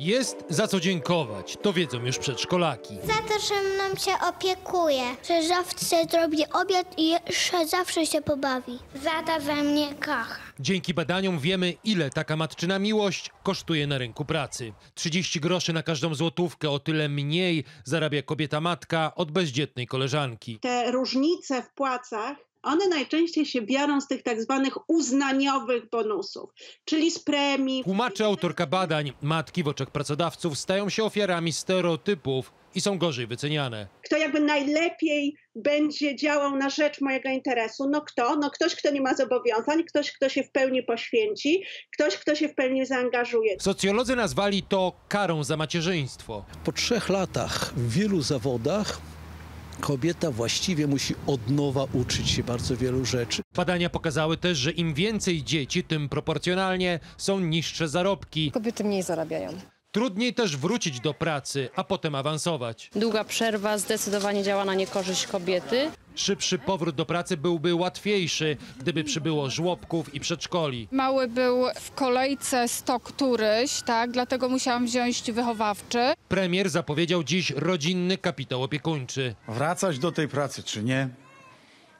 Jest za co dziękować, to wiedzą już przedszkolaki. Za to, że mną się opiekuje. Że zawsze zrobi obiad i jeszcze zawsze się pobawi. Za to, że mnie kocha. Dzięki badaniom wiemy, ile taka matczyna miłość kosztuje na rynku pracy. 30 groszy na każdą złotówkę, o tyle mniej zarabia kobieta matka od bezdzietnej koleżanki. te różnice w płacach, one najczęściej się biorą z tych tak zwanych uznaniowych bonusów, czyli z premii. Tłumaczy autorka badań, matki w oczach pracodawców stają się ofiarami stereotypów i są gorzej wyceniane. Kto jakby najlepiej będzie działał na rzecz mojego interesu? No kto? No ktoś, kto nie ma zobowiązań, ktoś, kto się w pełni poświęci, ktoś, kto się w pełni zaangażuje. Socjolodzy nazwali to karą za macierzyństwo. Po trzech latach w wielu zawodach kobieta właściwie musi od nowa uczyć się bardzo wielu rzeczy. Badania pokazały też, że im więcej dzieci, tym proporcjonalnie są niższe zarobki. Kobiety mniej zarabiają. Trudniej też wrócić do pracy, a potem awansować. Długa przerwa zdecydowanie działa na niekorzyść kobiety. Szybszy powrót do pracy byłby łatwiejszy, gdyby przybyło żłobków i przedszkoli. Mały był w kolejce sto któryś, tak, dlatego musiałam wziąć wychowawczy. Premier zapowiedział dziś rodzinny kapitał opiekuńczy. wracać do tej pracy czy nie,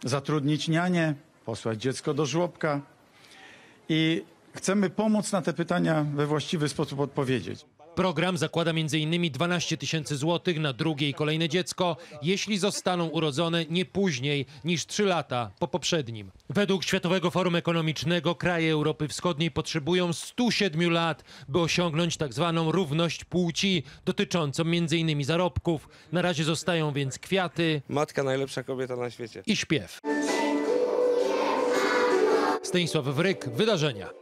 zatrudnić nianię, posłać dziecko do żłobka i chcemy pomóc na te pytania we właściwy sposób odpowiedzieć. Program zakłada m.in. 12 tysięcy złotych na drugie i kolejne dziecko, jeśli zostaną urodzone nie później niż 3 lata po poprzednim. Według Światowego Forum Ekonomicznego kraje Europy Wschodniej potrzebują 107 lat, by osiągnąć tak zwaną równość płci dotyczącą m.in. zarobków. Na razie zostają więc kwiaty Matka najlepsza kobieta na świecie. i śpiew. Stanisław Wryk, Wydarzenia.